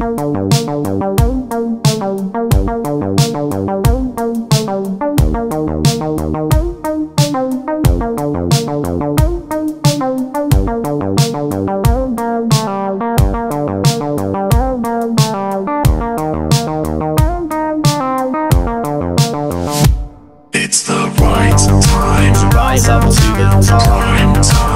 It's the right time. To Rise up to the top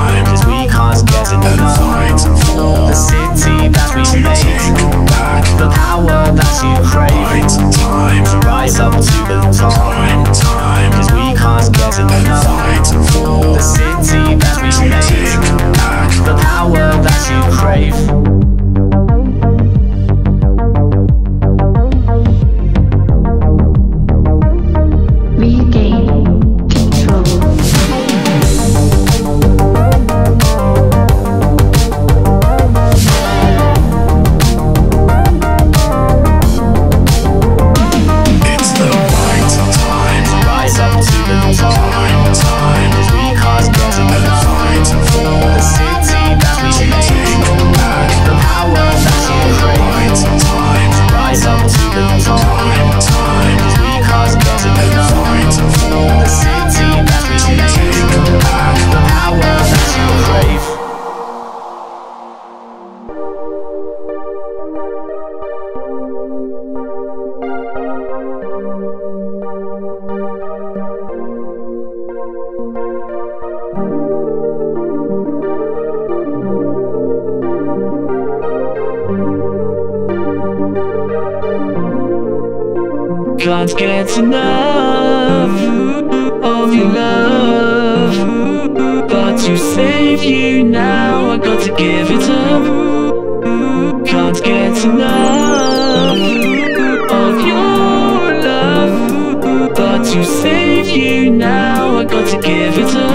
to Time, time. Cause we can't get enough Fight for The city that we To to Can't get enough of your love. But to save you now I got to give it up. Can't get enough of your love. But to save you now I got to give it up